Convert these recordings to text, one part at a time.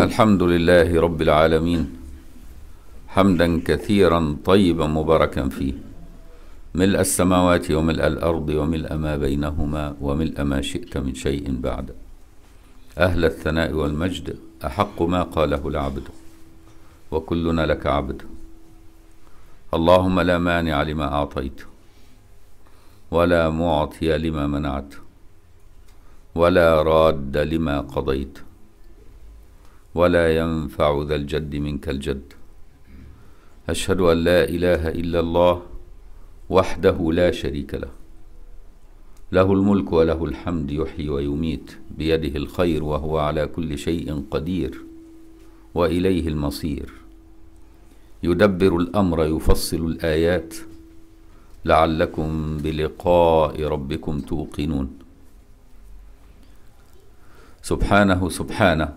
الحمد لله رب العالمين. حمدا كثيرا طيبا مباركا فيه. ملء السماوات وملء الأرض وملء ما بينهما وملء ما شئت من شيء بعد. أهل الثناء والمجد أحق ما قاله العبد وكلنا لك عبد. اللهم لا مانع لما أعطيت ولا معطي لما منعت. ولا راد لما قضيت ولا ينفع ذا الجد منك الجد. أشهد أن لا إله إلا الله وحده لا شريك له. له الملك وله الحمد يحيي ويميت بيده الخير وهو على كل شيء قدير وإليه المصير. يدبر الأمر يفصل الآيات. لعلكم بلقاء ربكم توقنون. سبحانه سبحانه.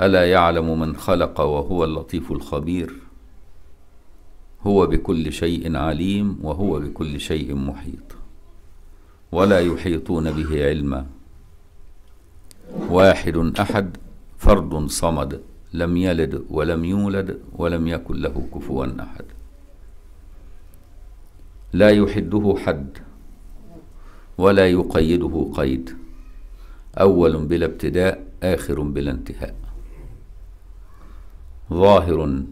ألا يعلم من خلق وهو اللطيف الخبير؟ هو بكل شيء عليم وهو بكل شيء محيط. ولا يحيطون به علما. واحد أحد فرد صمد لم يلد ولم يولد ولم يكن له كفوا أحد. لا يحده حد ولا يقيده قيد. أول بلا ابتداء آخر بلا انتهاء. ظاهر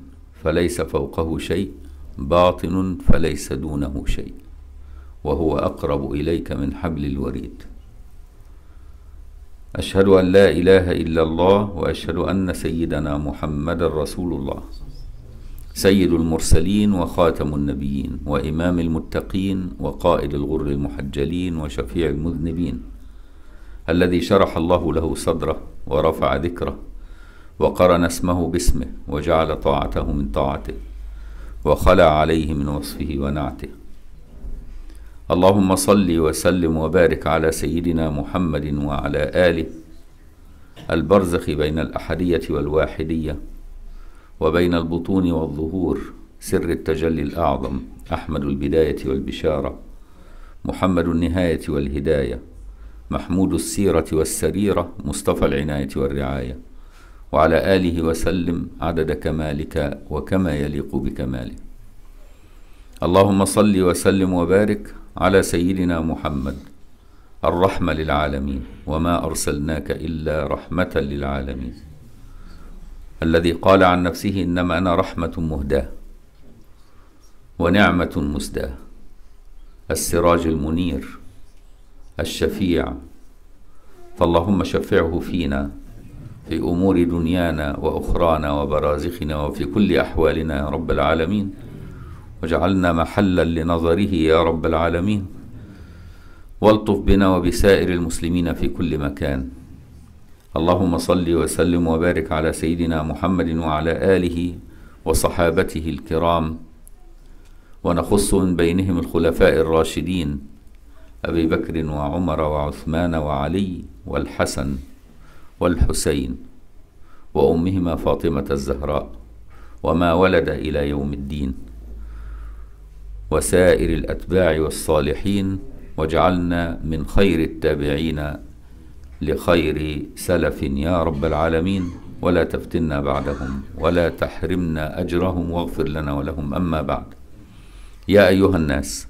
فليس فوقه شيء باطن فليس دونه شيء. وهو أقرب إليك من حبل الوريد. أشهد أن لا إله إلا الله وأشهد أن سيدنا محمدا رسول الله. سيد المرسلين وخاتم النبيين وإمام المتقين وقائد الغر المحجلين وشفيع المذنبين. الذي شرح الله له صدره ورفع ذكره وقرن اسمه باسمه وجعل طاعته من طاعته وخلع عليه من وصفه ونعته. اللهم صل وسلم وبارك على سيدنا محمد وعلى آله البرزخ بين الأحدية والواحدية وبين البطون والظهور سر التجلي الأعظم أحمد البداية والبشارة محمد النهاية والهداية محمود السيرة والسريرة مصطفى العناية والرعاية. وعلى آله وسلم عدد كمالك وكما يليق بكماله. اللهم صل وسلم وبارك على سيدنا محمد الرحمة للعالمين وما أرسلناك إلا رحمة للعالمين. الذي قال عن نفسه إنما أنا رحمة مهداة ونعمة مسداة. السراج المنير الشفيع. فاللهم شفعه فينا في أمور دنيانا وأخرانا وبرازخنا وفي كل أحوالنا يا رب العالمين. واجعلنا محلا لنظره يا رب العالمين. والطف بنا وبسائر المسلمين في كل مكان. اللهم صل وسلم وبارك على سيدنا محمد وعلى آله وصحابته الكرام. ونخص من بينهم الخلفاء الراشدين. أبي بكر وعمر وعثمان وعلي والحسن والحسين وأمهما فاطمة الزهراء وما ولد إلى يوم الدين وسائر الأتباع والصالحين واجعلنا من خير التابعين لخير سلف يا رب العالمين ولا تفتنا بعدهم ولا تحرمنا أجرهم واغفر لنا ولهم أما بعد يا أيها الناس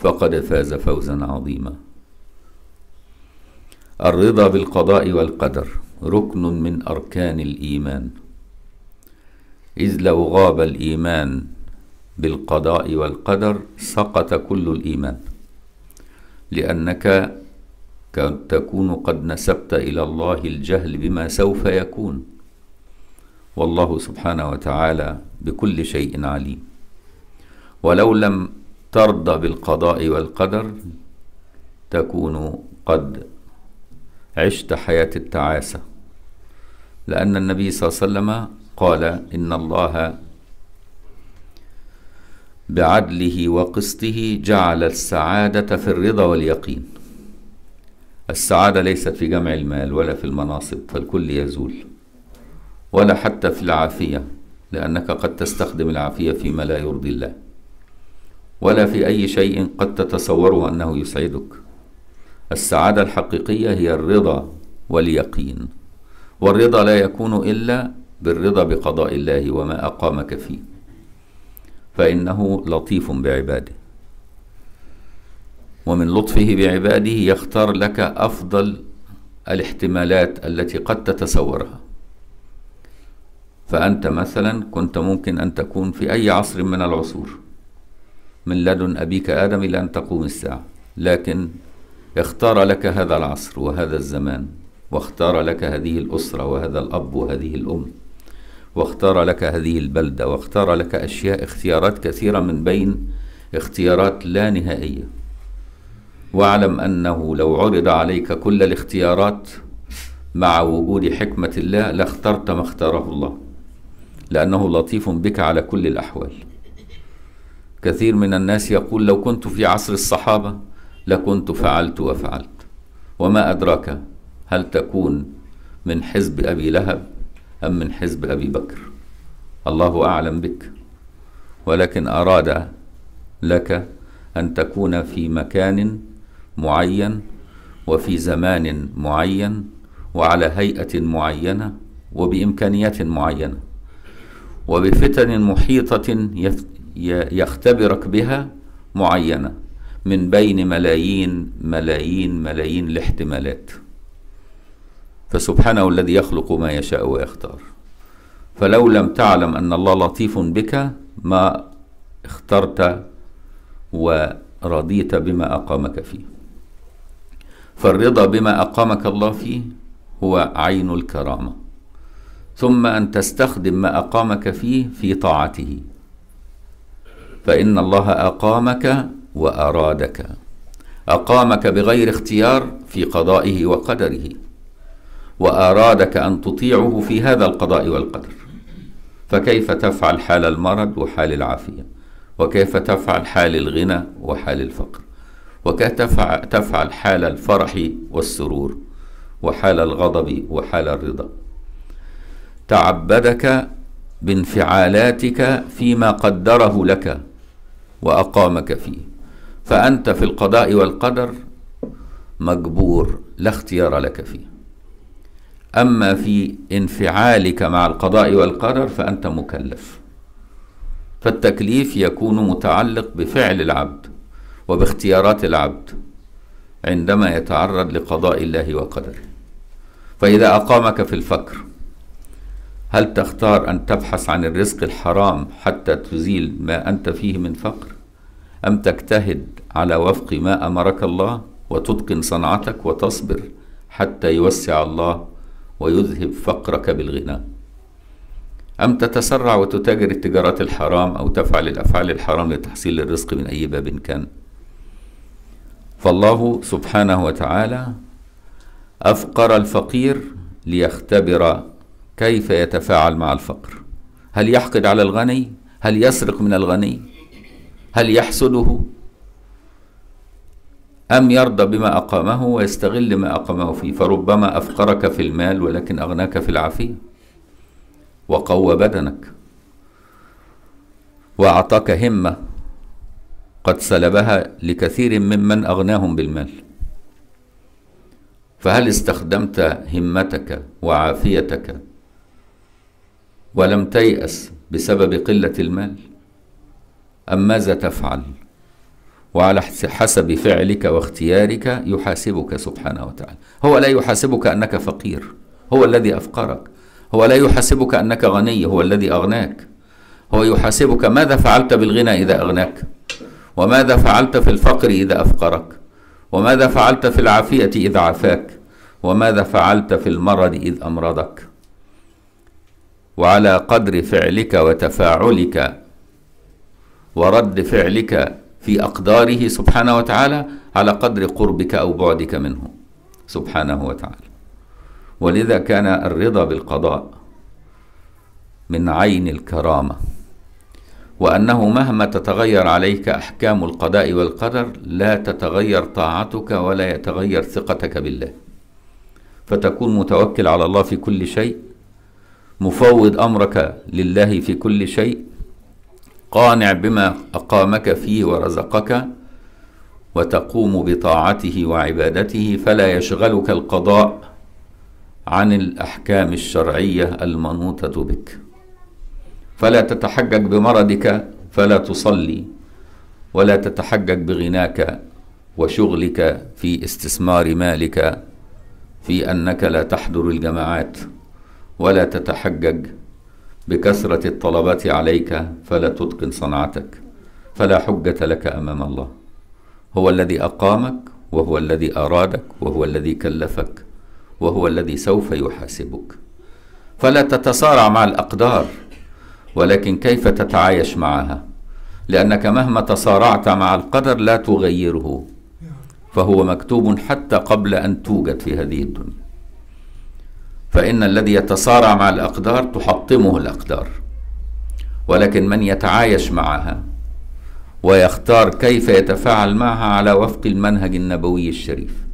فقد فاز فوزا عظيما. الرضا بالقضاء والقدر ركن من أركان الإيمان. إذ لو غاب الإيمان بالقضاء والقدر سقط كل الإيمان لأنك تكون قد نسبت إلى الله الجهل بما سوف يكون. والله سبحانه وتعالى بكل شيء عليم. ولو لم ترضى بالقضاء والقدر تكون قد عشت حياة التعاسة. لأن النبي صلى الله عليه وسلم قال إن الله بعدله وقسطه جعل السعادة في الرضا واليقين. السعادة ليست في جمع المال ولا في المناصب فالكل يزول. ولا حتى في العافية لأنك قد تستخدم العافية فيما لا يرضي الله. ولا في أي شيء قد تتصوره أنه يسعدك. السعادة الحقيقية هي الرضا واليقين. والرضا لا يكون إلا بالرضا بقضاء الله وما أقامك فيه. فإنه لطيف بعباده. ومن لطفه بعباده يختار لك أفضل الاحتمالات التي قد تتصورها. فأنت مثلا كنت ممكن أن تكون في أي عصر من العصور. من لدن أبيك آدم إلى أن تقوم الساعة. لكن اختار لك هذا العصر وهذا الزمان واختار لك هذه الأسرة وهذا الأب وهذه الأم واختار لك هذه البلدة واختار لك أشياء اختيارات كثيرة من بين اختيارات لا نهائية. واعلم أنه لو عرض عليك كل الاختيارات مع وجود حكمة الله لاخترت ما اختاره الله لأنه لطيف بك على كل الأحوال. كثير من الناس يقول لو كنت في عصر الصحابة لكنت فعلت وفعلت. وما أدراك هل تكون من حزب أبي لهب أم من حزب أبي بكر. الله أعلم بك. ولكن أراد لك أن تكون في مكان معين وفي زمان معين وعلى هيئة معينة وبإمكانيات معينة وبفتن محيطة يختبرك بها معينة. من بين ملايين ملايين ملايين الاحتمالات فسبحانه الذي يخلق ما يشاء ويختار. فلو لم تعلم أن الله لطيف بك ما اخترت ورضيت بما أقامك فيه. فالرضا بما أقامك الله فيه هو عين الكرامة. ثم أن تستخدم ما أقامك فيه في طاعته. فإن الله أقامك وأرادك. أقامك بغير اختيار في قضائه وقدره وأرادك أن تطيعه في هذا القضاء والقدر. فكيف تفعل حال المرض وحال العافية؟ وكيف تفعل حال الغنى وحال الفقر؟ وكيف تفعل حال الفرح والسرور وحال الغضب وحال الرضا؟ تعبدك بانفعالاتك فيما قدره لك وأقامك فيه. فأنت في القضاء والقدر مجبور لا اختيار لك فيه. أما في انفعالك مع القضاء والقدر فأنت مكلف. فالتكليف يكون متعلق بفعل العبد وباختيارات العبد عندما يتعرض لقضاء الله وقدره. فإذا أقامك في الفقر هل تختار أن تبحث عن الرزق الحرام حتى تزيل ما أنت فيه من فقر؟ أم تجتهد على وفق ما أمرك الله وتتقن صنعتك وتصبر حتى يوسع الله ويذهب فقرك بالغنى؟ أم تتسرع وتتاجر التجارات الحرام أو تفعل الأفعال الحرام لتحصيل الرزق من أي باب كان؟ فالله سبحانه وتعالى أفقر الفقير ليختبر كيف يتفاعل مع الفقر؟ هل يحقد على الغني؟ هل يسرق من الغني؟ هل يحسده؟ أم يرضى بما أقامه ويستغل ما أقامه فيه؟ فربما أفقرك في المال ولكن أغناك في العافية. وقوى بدنك. وأعطاك همة قد سلبها لكثير ممن أغناهم بالمال. فهل استخدمت همتك وعافيتك ولم تيأس بسبب قلة المال؟ أم ماذا تفعل؟ وعلى حسب فعلك واختيارك يحاسبك سبحانه وتعالى. هو لا يحاسبك أنك فقير هو الذي أفقرك. هو لا يحاسبك أنك غني هو الذي أغناك. هو يحاسبك ماذا فعلت بالغنى إذا أغناك؟ وماذا فعلت في الفقر إذا أفقرك؟ وماذا فعلت في العافية إذا عافاك؟ وماذا فعلت في المرض إذ أمرضك؟ وعلى قدر فعلك وتفاعلك ورد فعلك في أقداره سبحانه وتعالى على قدر قربك أو بعدك منه سبحانه وتعالى. ولذا كان الرضا بالقضاء من عين الكرامة وأنه مهما تتغير عليك أحكام القضاء والقدر لا تتغير طاعتك ولا يتغير ثقتك بالله. فتكون متوكل على الله في كل شيء مفوض أمرك لله في كل شيء قانع بما أقامك فيه ورزقك وتقوم بطاعته وعبادته فلا يشغلك القضاء عن الأحكام الشرعية المنوطة بك. فلا تتحجج بمرضك فلا تصلي ولا تتحجج بغناك وشغلك في استثمار مالك في أنك لا تحضر الجماعات. ولا تتحجج بكثرة الطلبات عليك فلا تتقن صنعتك فلا حجة لك أمام الله. هو الذي أقامك وهو الذي أرادك وهو الذي كلفك وهو الذي سوف يحاسبك. فلا تتصارع مع الأقدار ولكن كيف تتعايش معها؟ لأنك مهما تصارعت مع القدر لا تغيره فهو مكتوب حتى قبل أن توجد في هذه الدنيا. فإن الذي يتصارع مع الأقدار تحطمه الأقدار. ولكن من يتعايش معها ويختار كيف يتفاعل معها على وفق المنهج النبوي الشريف.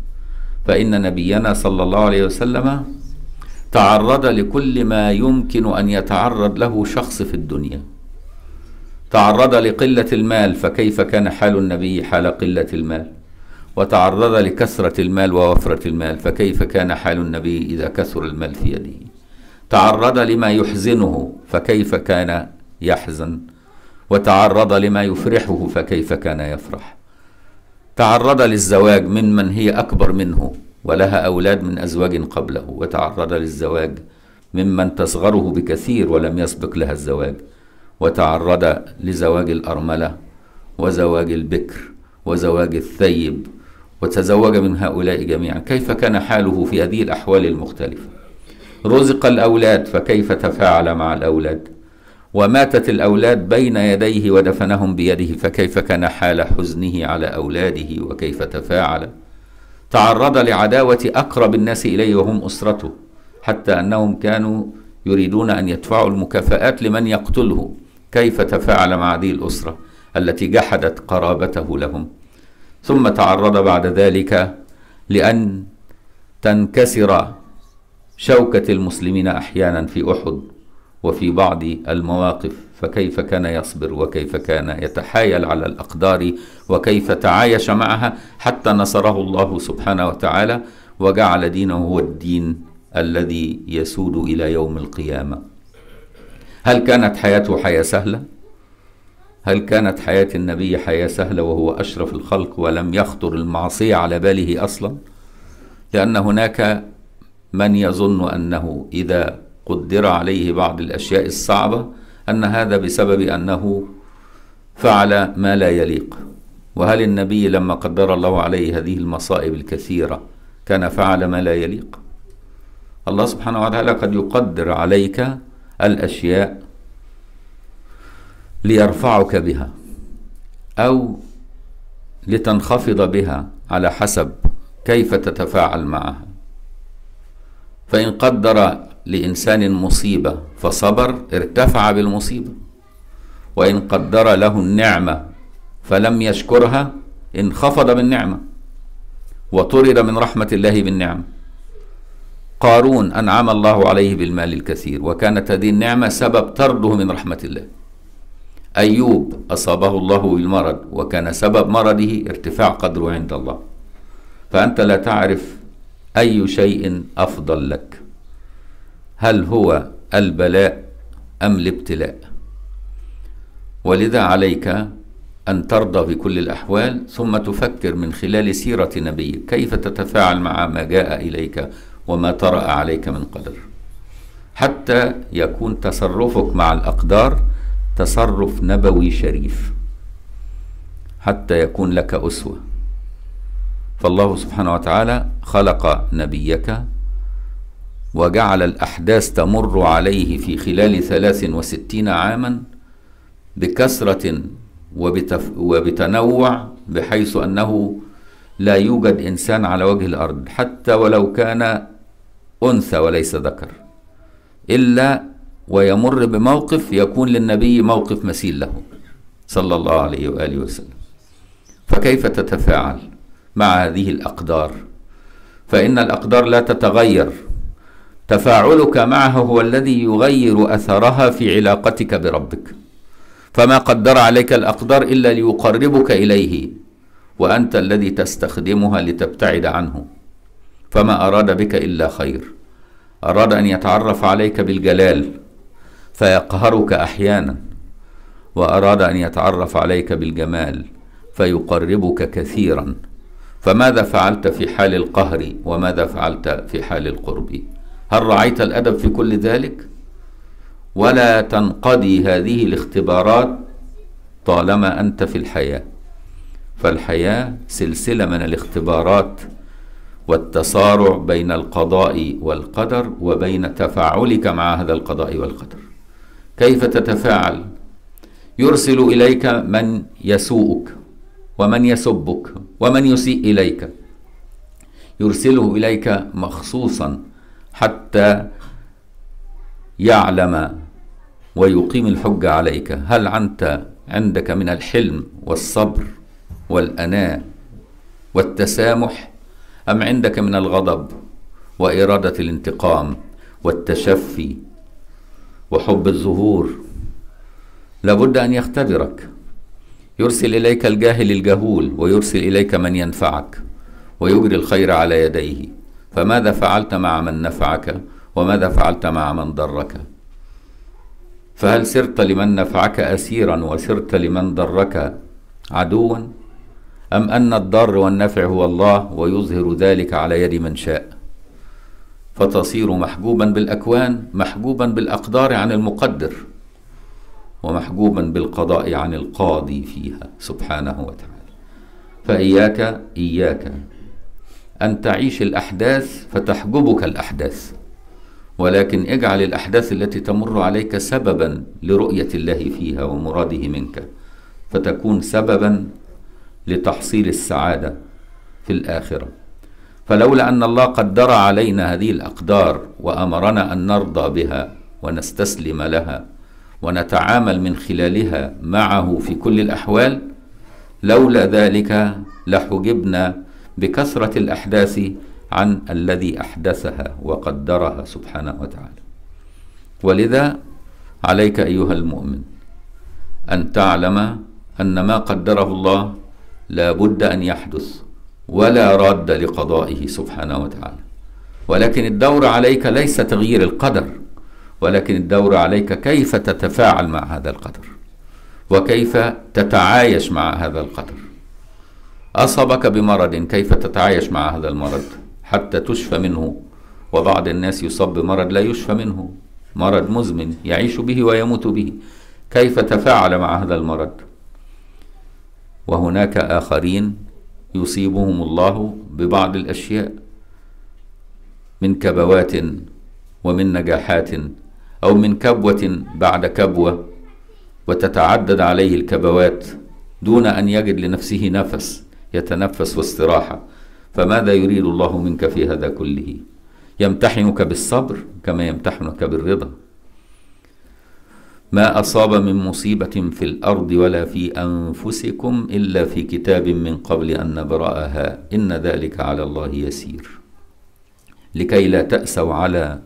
فإن نبينا صلى الله عليه وسلم تعرض لكل ما يمكن أن يتعرض له شخص في الدنيا. تعرض لقلة المال فكيف كان حال النبي حال قلة المال؟ وتعرض لكثره المال ووفرة المال فكيف كان حال النبي إذا كثر المال في يده؟ تعرض لما يحزنه فكيف كان يحزن؟ وتعرض لما يفرحه فكيف كان يفرح؟ تعرض للزواج من من هي أكبر منه ولها أولاد من أزواج قبله. وتعرض للزواج ممن تصغره بكثير ولم يسبق لها الزواج. وتعرض لزواج الأرملة وزواج البكر وزواج الثيب. وتزوج من هؤلاء جميعا. كيف كان حاله في هذه الأحوال المختلفة؟ رزق الأولاد فكيف تفاعل مع الأولاد؟ وماتت الأولاد بين يديه ودفنهم بيده فكيف كان حال حزنه على أولاده؟ وكيف تفاعل؟ تعرض لعداوة أقرب الناس إليه وهم أسرته حتى أنهم كانوا يريدون أن يدفعوا المكافآت لمن يقتله. كيف تفاعل مع هذه الأسرة التي جحدت قرابته لهم؟ ثم تعرض بعد ذلك لأن تنكسر شوكة المسلمين أحيانا في أحد وفي بعض المواقف فكيف كان يصبر وكيف كان يتحايل على الأقدار وكيف تعايش معها حتى نصره الله سبحانه وتعالى وجعل دينه هو الدين الذي يسود إلى يوم القيامة هل كانت حياته حياة سهلة؟ هل كانت حياة النبي حياة سهلة وهو أشرف الخلق ولم يخطر المعصية على باله أصلا؟ لأن هناك من يظن أنه إذا قدر عليه بعض الأشياء الصعبة أن هذا بسبب أنه فعل ما لا يليق وهل النبي لما قدر الله عليه هذه المصائب الكثيرة كان فعل ما لا يليق الله سبحانه وتعالى قد يقدر عليك الأشياء ليرفعك بها أو لتنخفض بها على حسب كيف تتفاعل معها. فإن قدر لإنسان مصيبة فصبر ارتفع بالمصيبة. وإن قدر له النعمة فلم يشكرها انخفض بالنعمة. وطرد من رحمة الله بالنعمة قارون أنعم الله عليه بالمال الكثير وكانت هذه النعمة سبب طرده من رحمة الله. أيوب أصابه الله بالمرض وكان سبب مرضه ارتفاع قدره عند الله. فأنت لا تعرف أي شيء أفضل لك. هل هو البلاء أم الابتلاء؟ ولذا عليك أن ترضى بكل الأحوال ثم تفكر من خلال سيرة نبيك. كيف تتفاعل مع ما جاء إليك وما طرأ عليك من قدر؟ حتى يكون تصرفك مع الأقدار تصرف نبوي شريف حتى يكون لك أسوة. فالله سبحانه وتعالى خلق نبيك وجعل الأحداث تمر عليه في خلال ثلاث وستين عاما بكثرة وبتف وبتنوع بحيث أنه لا يوجد إنسان على وجه الأرض حتى ولو كان أنثى وليس ذكر إلا ويمر بموقف يكون للنبي موقف مثيل له. صلى الله عليه وآله وسلم. فكيف تتفاعل مع هذه الأقدار؟ فإن الأقدار لا تتغير. تفاعلك معه هو الذي يغير أثرها في علاقتك بربك. فما قدر عليك الأقدار إلا ليقربك إليه وأنت الذي تستخدمها لتبتعد عنه. فما أراد بك إلا خير. أراد أن يتعرف عليك بالجلال. فيقهرك أحيانا وأراد أن يتعرف عليك بالجمال فيقربك كثيرا. فماذا فعلت في حال القهر وماذا فعلت في حال القرب؟ هل رعيت الأدب في كل ذلك؟ ولا تنقضي هذه الاختبارات طالما أنت في الحياة. فالحياة سلسلة من الاختبارات والتصارع بين القضاء والقدر وبين تفاعلك مع هذا القضاء والقدر. كيف تتفاعل؟ يرسل إليك من يسوءك ومن يسبك ومن يسيء إليك. يرسله إليك مخصوصا حتى يعلم ويقيم الحجة عليك. هل أنت عندك من الحلم والصبر والأناة والتسامح أم عندك من الغضب وإرادة الانتقام والتشفي وحب الظهور لابد أن يختبرك. يرسل إليك الجاهل الجهول ويرسل إليك من ينفعك ويجري الخير على يديه. فماذا فعلت مع من نفعك؟ وماذا فعلت مع من ضرك؟ فهل سرت لمن نفعك أسيرا وسرت لمن ضرك عدوا؟ أم أن الضار والنفع هو الله ويظهر ذلك على يد من شاء؟ فتصير محجوبا بالأكوان محجوبا بالأقدار عن المقدر ومحجوبا بالقضاء عن القاضي فيها سبحانه وتعالى. فإياك إياك أن تعيش الأحداث فتحجبك الأحداث. ولكن اجعل الأحداث التي تمر عليك سببا لرؤية الله فيها ومراده منك. فتكون سببا لتحصيل السعادة في الآخرة. فلولا أن الله قدر علينا هذه الأقدار وأمرنا أن نرضى بها ونستسلم لها ونتعامل من خلالها معه في كل الأحوال لولا ذلك لحجبنا بكثرة الأحداث عن الذي أحدثها وقدرها سبحانه وتعالى. ولذا عليك أيها المؤمن أن تعلم أن ما قدره الله لا بد أن يحدث ولا راد لقضائه سبحانه وتعالى. ولكن الدور عليك ليس تغيير القدر ولكن الدور عليك كيف تتفاعل مع هذا القدر وكيف تتعايش مع هذا القدر. أصابك بمرض كيف تتعايش مع هذا المرض؟ حتى تشفى منه. وبعض الناس يصاب بمرض لا يشفى منه. مرض مزمن يعيش به ويموت به. كيف تفاعل مع هذا المرض؟ وهناك آخرين يصيبهم الله ببعض الأشياء من كبوات ومن نجاحات أو من كبوة بعد كبوة وتتعدد عليه الكبوات دون أن يجد لنفسه نفس يتنفس واستراحة. فماذا يريد الله منك في هذا كله؟ يمتحنك بالصبر كما يمتحنك بالرضا. ما أصاب من مصيبة في الأرض ولا في أنفسكم إلا في كتاب من قبل أن نبرأها. إن ذلك على الله يسير. لكي لا تأسوا على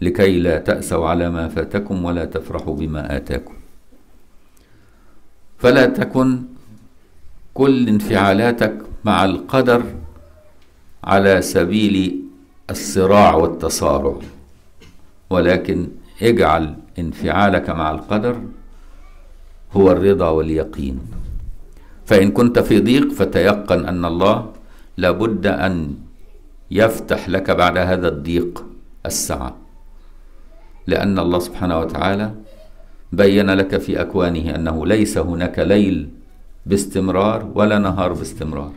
لكي لا تأسوا على ما فاتكم ولا تفرحوا بما آتاكم. فلا تكن كل انفعالاتك مع القدر على سبيل الصراع والتصارع. ولكن اجعل انفعالك مع القدر هو الرضا واليقين. فإن كنت في ضيق فتيقن أن الله لابد أن يفتح لك بعد هذا الضيق السعة لأن الله سبحانه وتعالى بين لك في أكوانه أنه ليس هناك ليل باستمرار ولا نهار باستمرار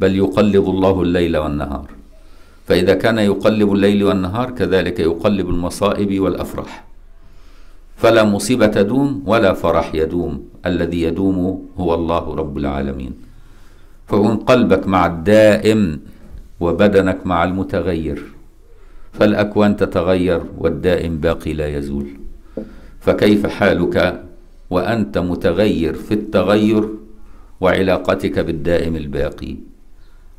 بل يقلب الله الليل والنهار. فإذا كان يقلب الليل والنهار كذلك يقلب المصائب والأفراح. فلا مصيبة تدوم ولا فرح يدوم. الذي يدوم هو الله رب العالمين. فكن قلبك مع الدائم وبدنك مع المتغير. فالأكوان تتغير والدائم باقي لا يزول. فكيف حالك وأنت متغير في التغير وعلاقتك بالدائم الباقي؟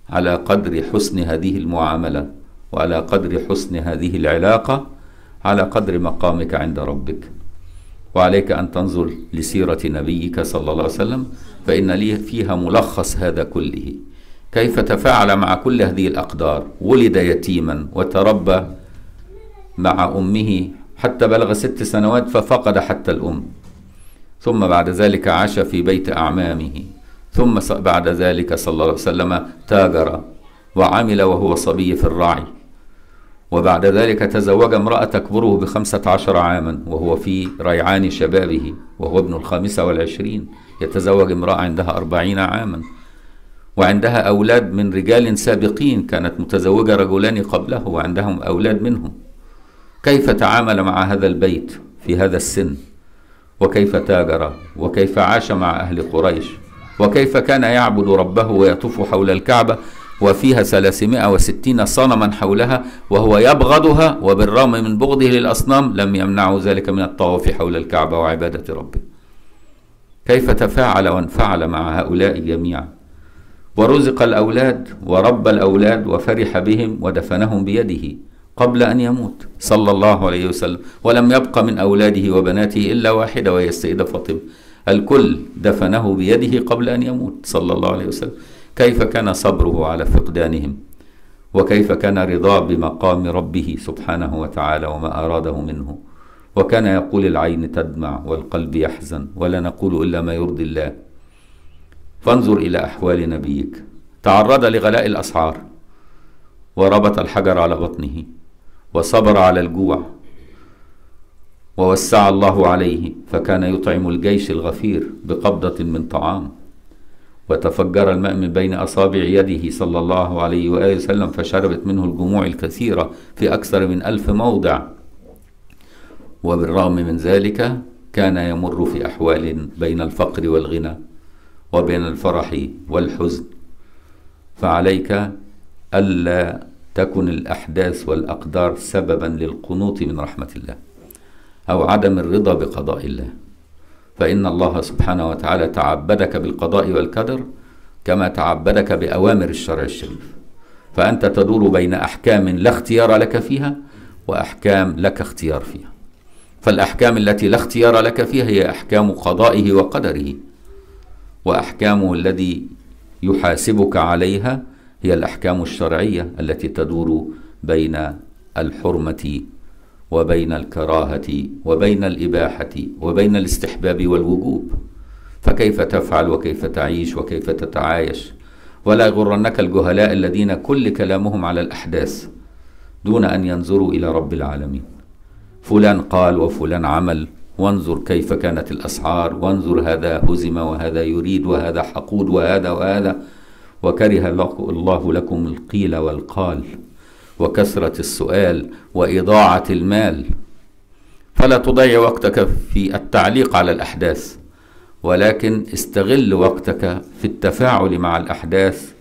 على قدر حسن هذه المعاملة وعلى قدر حسن هذه العلاقة على قدر مقامك عند ربك. وعليك أن تنظر لسيرة نبيك صلى الله عليه وسلم فإن لي فيها ملخص هذا كله. كيف تفاعل مع كل هذه الأقدار؟ ولد يتيما وتربى مع أمه حتى بلغ ست سنوات ففقد حتى الأم. ثم بعد ذلك عاش في بيت أعمامه. ثم بعد ذلك صلى الله عليه وسلم تاجر وعمل وهو صبي في الرعي وبعد ذلك تزوج امرأة تكبره بخمسة عشر عاما وهو في ريعان شبابه وهو ابن الخامسة والعشرين يتزوج امرأة عندها أربعين عاما. وعندها أولاد من رجال سابقين كانت متزوجة رجلان قبله وعندهم أولاد منهم. كيف تعامل مع هذا البيت في هذا السن؟ وكيف تاجر؟ وكيف عاش مع أهل قريش؟ وكيف كان يعبد ربه ويطوف حول الكعبة؟ وفيها 360 صنما حولها وهو يبغضها وبالرغم من بغضه للأصنام لم يمنعه ذلك من الطواف حول الكعبة وعبادة ربه. كيف تفاعل وانفعل مع هؤلاء جميعا؟ ورزق الأولاد ورب الأولاد وفرح بهم ودفنهم بيده قبل أن يموت صلى الله عليه وسلم ولم يبق من أولاده وبناته إلا واحدة وهي السيدة فاطمة. الكل دفنه بيده قبل أن يموت صلى الله عليه وسلم. كيف كان صبره على فقدانهم؟ وكيف كان رضاه بمقام ربه سبحانه وتعالى وما أراده منه؟ وكان يقول العين تدمع والقلب يحزن ولا نقول إلا ما يرضي الله. فانظر إلى أحوال نبيك. تعرض لغلاء الأسعار. وربط الحجر على بطنه. وصبر على الجوع. ووسع الله عليه فكان يطعم الجيش الغفير بقبضة من طعام. وتفجر الماء من بين أصابع يده صلى الله عليه وآله وسلم فشربت منه الجموع الكثيرة في أكثر من ألف موضع. وبالرغم من ذلك كان يمر في أحوال بين الفقر والغنى وبين الفرح والحزن. فعليك ألا تكن الأحداث والأقدار سببا للقنوط من رحمة الله أو عدم الرضا بقضاء الله. فإن الله سبحانه وتعالى تعبدك بالقضاء والقدر كما تعبدك بأوامر الشرع الشريف. فأنت تدور بين أحكام لا اختيار لك فيها وأحكام لك اختيار فيها. فالأحكام التي لا اختيار لك فيها هي أحكام قضائه وقدره وأحكامه الذي يحاسبك عليها هي الأحكام الشرعية التي تدور بين الحرمة وبين الكراهة وبين الإباحة وبين الاستحباب والوجوب. فكيف تفعل وكيف تعيش وكيف تتعايش؟ ولا يغرنك الجهلاء الذين كل كلامهم على الأحداث دون أن ينظروا إلى رب العالمين. فلان قال وفلان عمل وانظر كيف كانت الأسعار وانظر هذا هزم وهذا يريد وهذا حقود وهذا وهذا. وكره الله لكم القيل والقال. وكثرة السؤال وإضاعة المال. فلا تضيع وقتك في التعليق على الأحداث ولكن استغل وقتك في التفاعل مع الأحداث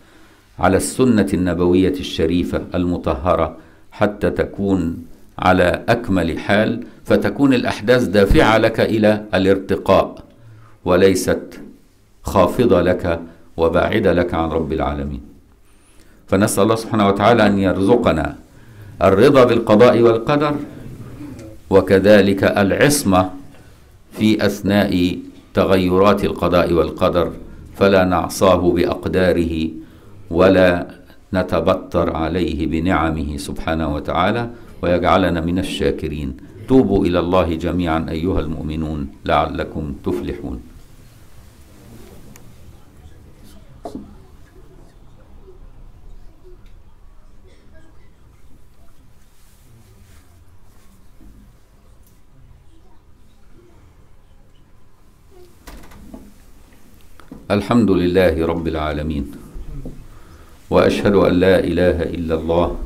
على السنة النبوية الشريفة المطهرة حتى تكون على أكمل حال فتكون الأحداث دافعة لك إلى الارتقاء وليست خافضة لك وباعدة لك عن رب العالمين. فنسأل الله سبحانه وتعالى أن يرزقنا الرضا بالقضاء والقدر وكذلك العصمة في أثناء تغيرات القضاء والقدر فلا نعصاه بأقداره ولا نتبطر عليه بنعمه سبحانه وتعالى ويجعلنا من الشاكرين. توبوا إلى الله جميعا أيها المؤمنون لعلكم تفلحون. الحمد لله رب العالمين. وأشهد أن لا إله إلا الله.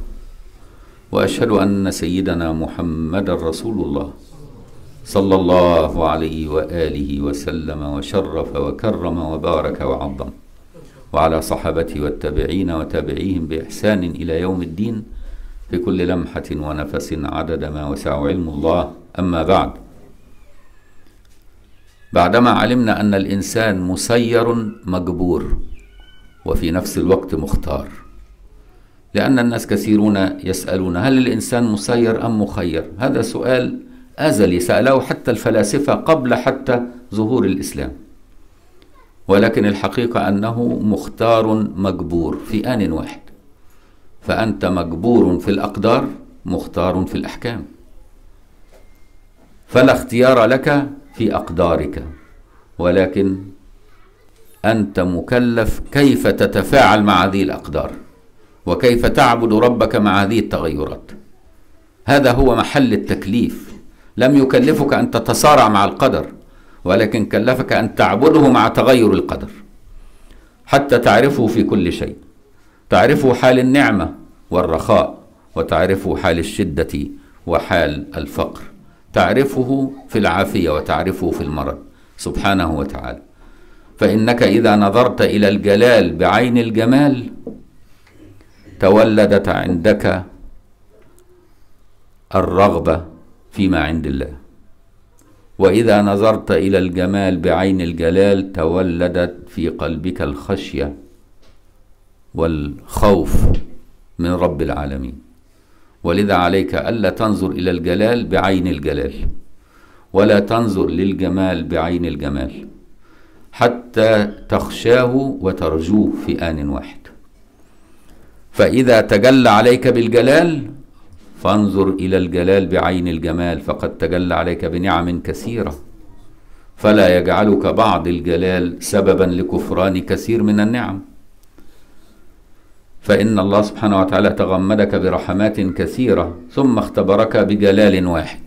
وأشهد أن سيدنا محمد رسول الله. صلى الله عليه وآله وسلم وشرف وكرم وبارك وعظم. وعلى صحابته والتابعين وتابعيهم بإحسان إلى يوم الدين. في كل لمحة ونفس عدد ما وسع علم الله. أما بعد. بعدما علمنا أن الإنسان مسير مجبور وفي نفس الوقت مختار. لأن الناس كثيرون يسألون هل الإنسان مسير أم مخير؟ هذا سؤال أزلي سأله حتى الفلاسفة قبل حتى ظهور الإسلام. ولكن الحقيقة أنه مختار مجبور في آن واحد. فأنت مجبور في الأقدار مختار في الأحكام. فلا اختيار لك في أقدارك ولكن أنت مكلف كيف تتفاعل مع هذه الأقدار وكيف تعبد ربك مع هذه التغيرات. هذا هو محل التكليف. لم يكلفك أن تتصارع مع القدر ولكن كلفك أن تعبده مع تغير القدر. حتى تعرفه في كل شيء. تعرفه حال النعمة والرخاء وتعرفه حال الشدة وحال الفقر. تعرفه في العافية وتعرفه في المرض. سبحانه وتعالى. فإنك إذا نظرت إلى الجلال بعين الجمال تولدت عندك الرغبة فيما عند الله. وإذا نظرت إلى الجمال بعين الجلال تولدت في قلبك الخشية والخوف من رب العالمين. ولذا عليك ألا تنظر إلى الجلال بعين الجلال ولا تنظر للجمال بعين الجمال حتى تخشاه وترجوه في آن واحد. فإذا تجلى عليك بالجلال فانظر إلى الجلال بعين الجمال فقد تجلى عليك بنعم كثيرة. فلا يجعلك بعض الجلال سببا لكفران كثير من النعم. فإن الله سبحانه وتعالى تغمدك برحمات كثيرة ثم اختبرك بجلال واحد.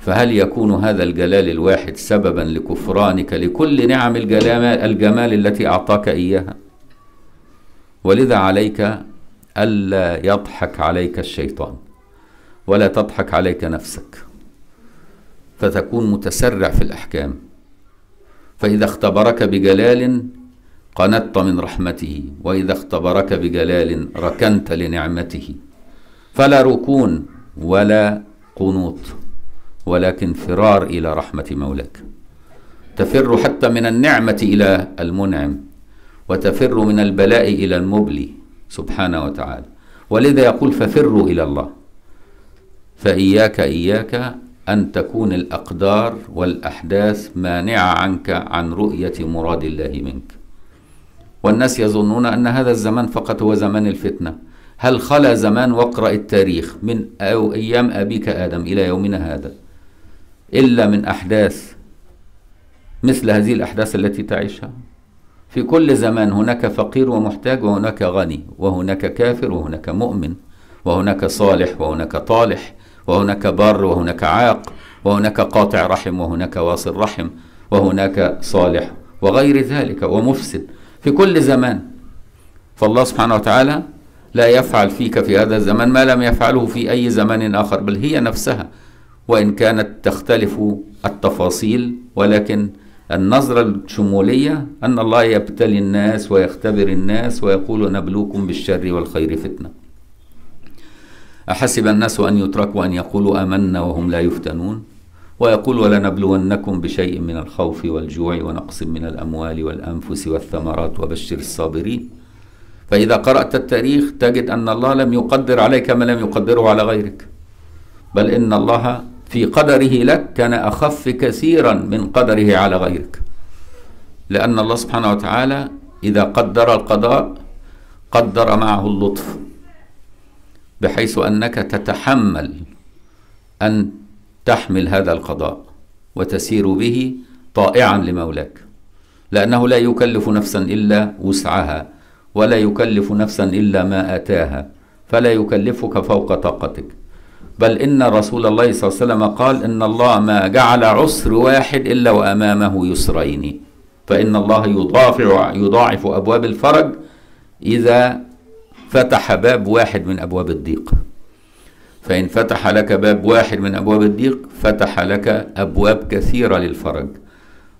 فهل يكون هذا الجلال الواحد سببا لكفرانك لكل نعم الجمال, التي أعطاك إياها؟ ولذا عليك ألا يضحك عليك الشيطان ولا تضحك عليك نفسك. فتكون متسرع في الأحكام. فإذا اختبرك بجلال قنطت من رحمته وإذا اختبرك بجلال ركنت لنعمته. فلا ركون ولا قنوط ولكن فرار إلى رحمة مولاك. تفر حتى من النعمة إلى المنعم وتفر من البلاء إلى المبلي سبحانه وتعالى. ولذا يقول ففروا إلى الله. فإياك إياك أن تكون الأقدار والأحداث مانعة عنك عن رؤية مراد الله منك. والناس يظنون أن هذا الزمان فقط هو زمان الفتنة. هل خلا زمان واقرأ التاريخ من أو أيام أبيك آدم إلى يومنا هذا؟ إلا من أحداث مثل هذه الأحداث التي تعيشها. في كل زمان هناك فقير ومحتاج وهناك غني وهناك كافر وهناك مؤمن وهناك صالح وهناك طالح وهناك بار وهناك عاق وهناك قاطع رحم وهناك واصل رحم وهناك صالح وغير ذلك ومفسد. في كل زمان. فالله سبحانه وتعالى لا يفعل فيك في هذا الزمان ما لم يفعله في أي زمان آخر بل هي نفسها. وإن كانت تختلف التفاصيل ولكن النظرة الشمولية أن الله يبتلي الناس ويختبر الناس ويقول نبلوكم بالشر والخير فتنة. أحسب الناس أن يتركوا أن يقولوا آمنا وهم لا يفتنون؟ ويقول ولنبلونكم بشيء من الخوف والجوع ونقص من الأموال والأنفس والثمرات وبشر الصابرين. فإذا قرأت التاريخ تجد أن الله لم يقدر عليك ما لم يقدره على غيرك. بل إن الله في قدره لك كان أخف كثيرا من قدره على غيرك. لأن الله سبحانه وتعالى إذا قدر القضاء قدر معه اللطف بحيث أنك تتحمل أن تحمل هذا القضاء وتسير به طائعا لمولاك. لأنه لا يكلف نفسا إلا وسعها ولا يكلف نفسا إلا ما أتاها فلا يكلفك فوق طاقتك. بل إن رسول الله صلى الله عليه وسلم قال إن الله ما جعل عسر واحد إلا وأمامه يسرين. فإن الله يضاعف يضاعف أبواب الفرج إذا فتح باب واحد من أبواب الضيق. فإن فتح لك باب واحد من أبواب الضيق فتح لك أبواب كثيرة للفرج.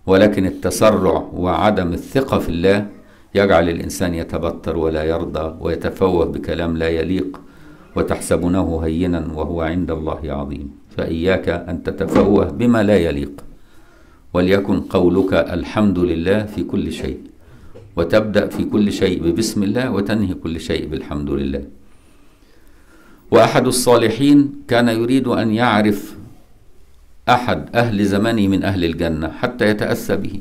ولكن التسرع وعدم الثقة في الله يجعل الإنسان يتبطر ولا يرضى ويتفوه بكلام لا يليق وتحسبونه هينا وهو عند الله عظيم. فإياك أن تتفوه بما لا يليق. وليكن قولك الحمد لله في كل شيء. وتبدأ في كل شيء ببسم الله وتنهي كل شيء بالحمد لله. وأحد الصالحين كان يريد أن يعرف أحد أهل زمنه من أهل الجنة حتى يتأسى به.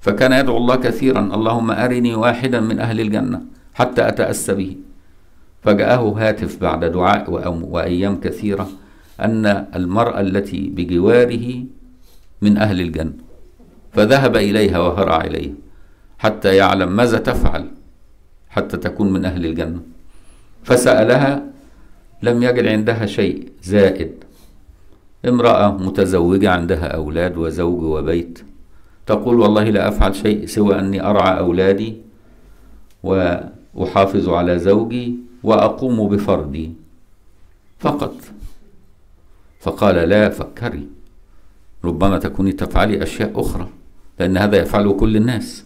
فكان يدعو الله كثيرا اللهم أرني واحدا من أهل الجنة حتى أتأسى به. فجاءه هاتف بعد دعاء وأيام كثيرة أن المرأة التي بجواره من أهل الجنة. فذهب إليها وهرع إليها حتى يعلم ماذا تفعل حتى تكون من أهل الجنة. فسألها لم يجد عندها شيء زائد. امرأة متزوجة عندها أولاد وزوج وبيت. تقول والله لا أفعل شيء سوى أني أرعى أولادي وأحافظ على زوجي وأقوم بفردي فقط. فقال لا فكري. ربما تكوني تفعلي أشياء أخرى لأن هذا يفعله كل الناس.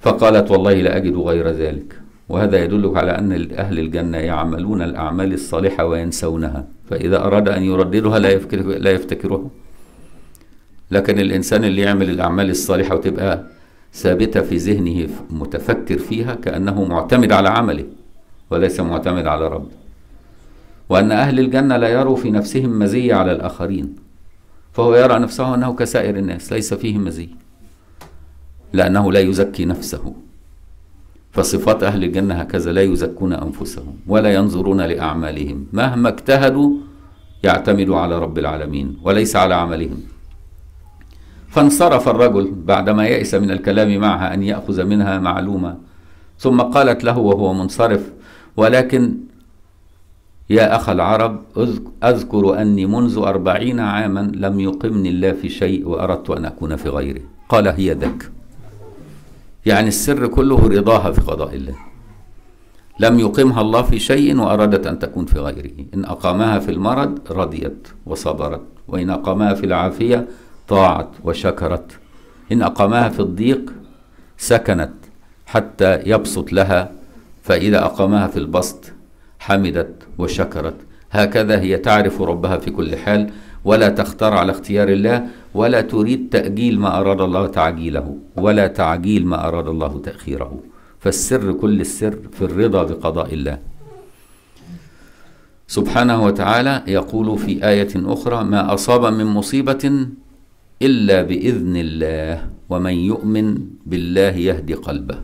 فقالت والله لا أجد غير ذلك. وهذا يدلك على أن أهل الجنة يعملون الأعمال الصالحة وينسونها فإذا أراد أن يرددها لا يفكر لا يفتكرها لكن الإنسان اللي يعمل الأعمال الصالحة وتبقى ثابتة في ذهنه متفكر فيها كأنه معتمد على عمله وليس معتمد على ربه وأن أهل الجنة لا يروا في نفسهم مزية على الآخرين فهو يرى نفسه أنه كسائر الناس ليس فيه مزية لأنه لا يزكي نفسه. فصفات أهل الجنة هكذا لا يزكون أنفسهم ولا ينظرون لأعمالهم. مهما اجتهدوا يعتمدوا على رب العالمين وليس على عملهم. فانصرف الرجل بعدما يئس من الكلام معها أن يأخذ منها معلومة. ثم قالت له وهو منصرف ولكن يا أخ العرب أذكر أني منذ أربعين عاما لم يقمني الله في شيء وأردت أن أكون في غيره. قال هي ذاك يعني السر كله رضاها في قضاء الله. لم يقمها الله في شيء وأرادت أن تكون في غيره. إن أقامها في المرض رضيت وصبرت وإن أقامها في العافية طاعت وشكرت. إن أقامها في الضيق سكنت حتى يبسط لها فإذا أقامها في البسط حمدت وشكرت. هكذا هي تعرف ربها في كل حال. ولا تختار على اختيار الله ولا تريد تأجيل ما أراد الله تعجيله ولا تعجيل ما أراد الله تأخيره. فالسر كل السر في الرضا بقضاء الله. سبحانه وتعالى يقول في آية أخرى ما أصاب من مصيبة إلا بإذن الله ومن يؤمن بالله يهدي قلبه.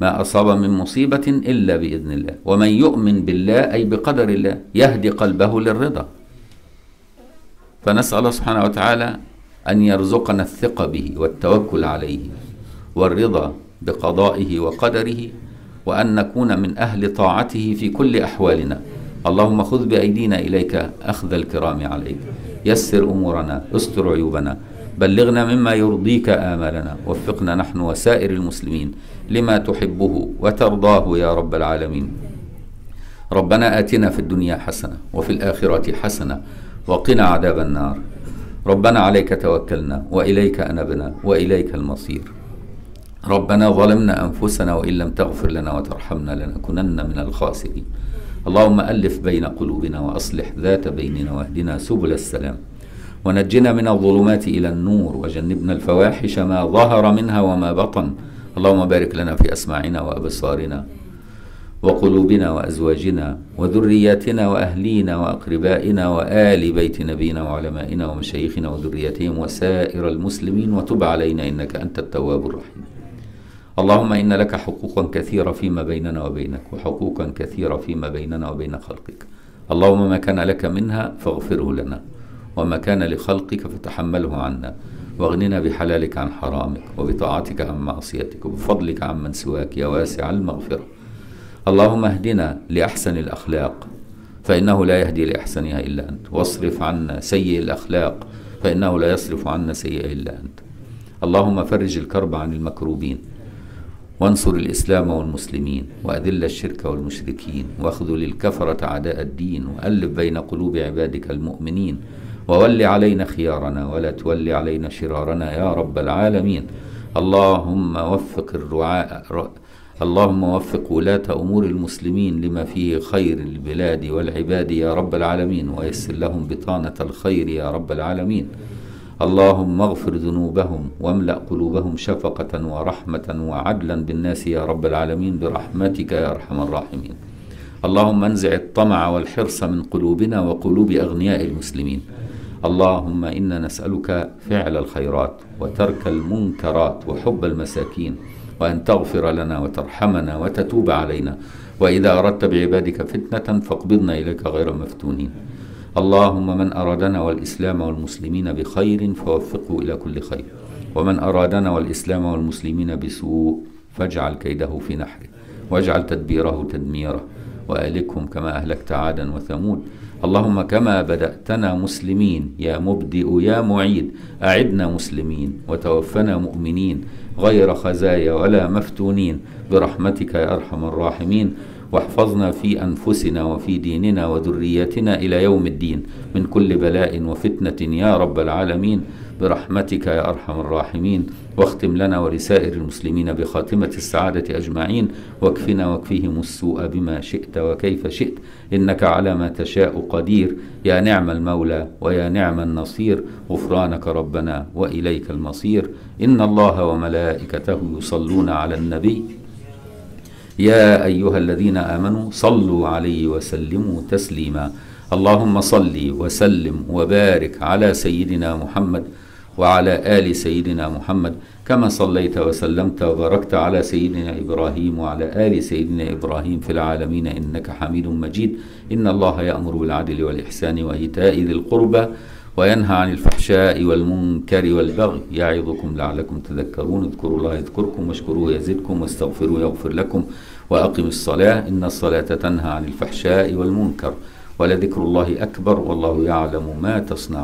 ما أصاب من مصيبة إلا بإذن الله ومن يؤمن بالله أي بقدر الله يهدي قلبه للرضا. فنسأل الله سبحانه وتعالى أن يرزقنا الثقة به والتوكل عليه والرضا بقضائه وقدره وأن نكون من أهل طاعته في كل أحوالنا. اللهم خذ بأيدينا إليك أخذ الكرام عليك. يسر أمورنا استر عيوبنا. بلغنا مما يرضيك آمالنا. وفقنا نحن وسائر المسلمين لما تحبه وترضاه يا رب العالمين. ربنا آتنا في الدنيا حسنة وفي الآخرة حسنة وقنا عذاب النار. ربنا عليك توكلنا وإليك أنبنا وإليك المصير. ربنا ظلمنا أنفسنا وإن لم تغفر لنا وترحمنا لنكونن من الخاسرين. اللهم ألف بين قلوبنا وأصلح ذات بيننا واهدنا سبل السلام. ونجنا من الظلمات إلى النور وجنبنا الفواحش ما ظهر منها وما بطن. اللهم بارك لنا في أسماعنا وأبصارنا. وقلوبنا وأزواجنا وذرياتنا وأهلينا وأقربائنا وآل بيت نبينا وعلمائنا ومشايخنا وذرياتهم وسائر المسلمين وتب علينا إنك أنت التواب الرحيم. اللهم إن لك حقوقا كثيرة فيما بيننا وبينك وحقوقا كثيرة فيما بيننا وبين خلقك. اللهم ما كان لك منها فاغفره لنا وما كان لخلقك فتحمله عنا. واغننا بحلالك عن حرامك وبطاعتك عن معصيتك وبفضلك عن من سواك يا واسع المغفرة. اللهم اهدنا لأحسن الأخلاق فإنه لا يهدي لأحسنها إلا أنت. واصرف عنا سيء الأخلاق فإنه لا يصرف عنا سيء إلا أنت. اللهم فرج الكرب عن المكروبين وانصر الإسلام والمسلمين وأذل الشرك والمشركين واخذل الكفرة أعداء الدين وألف بين قلوب عبادك المؤمنين وول علينا خيارنا ولا تول علينا شرارنا يا رب العالمين. اللهم وفق الرعاء اللهم وفق ولاة أمور المسلمين لما فيه خير البلاد والعباد يا رب العالمين ويسر لهم بطانة الخير يا رب العالمين. اللهم اغفر ذنوبهم واملأ قلوبهم شفقة ورحمة وعدلا بالناس يا رب العالمين برحمتك يا أرحم الراحمين. اللهم انزع الطمع والحرص من قلوبنا وقلوب أغنياء المسلمين. اللهم إنا نسألك فعل الخيرات وترك المنكرات وحب المساكين. وأن تغفر لنا وترحمنا وتتوب علينا. وإذا أردت بعبادك فتنة فاقبضنا إليك غير مفتونين. اللهم من أرادنا والإسلام والمسلمين بخير فوفقه إلى كل خير. ومن أرادنا والإسلام والمسلمين بسوء فاجعل كيده في نحره. واجعل تدبيره تدميره. وأهلكهم كما أهلكت عادا وثمود. اللهم كما بدأتنا مسلمين يا مبدئ يا معيد أعدنا مسلمين وتوفنا مؤمنين. غير خزايا ولا مفتونين. برحمتك يا أرحم الراحمين. واحفظنا في أنفسنا وفي ديننا وذريتنا إلى يوم الدين من كل بلاء وفتنة يا رب العالمين. برحمتك يا أرحم الراحمين. واختم لنا ولسائر المسلمين بخاتمة السعادة أجمعين. واكفنا واكفيهم السوء بما شئت وكيف شئت. إنك على ما تشاء قدير. يا نعم المولى ويا نعم النصير. غفرانك ربنا وإليك المصير. إن الله وملائكته يصلون على النبي. يا أيها الذين آمنوا صلوا عليه وسلموا تسليما. اللهم صل وسلم وبارك على سيدنا محمد وعلى آل سيدنا محمد كما صليت وسلمت وباركت على سيدنا إبراهيم وعلى آل سيدنا إبراهيم في العالمين إنك حميد مجيد. إن الله يأمر بالعدل والإحسان وإيتاء ذي القربى وينهى عن الفحشاء والمنكر والبغي يعظكم لعلكم تذكرون. اذكروا الله يذكركم واشكروه يزدكم واستغفروه يغفر لكم. وأقم الصلاة إن الصلاة تنهى عن الفحشاء والمنكر ولذكر الله أكبر والله يعلم ما تصنعون